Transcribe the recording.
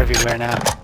everywhere now.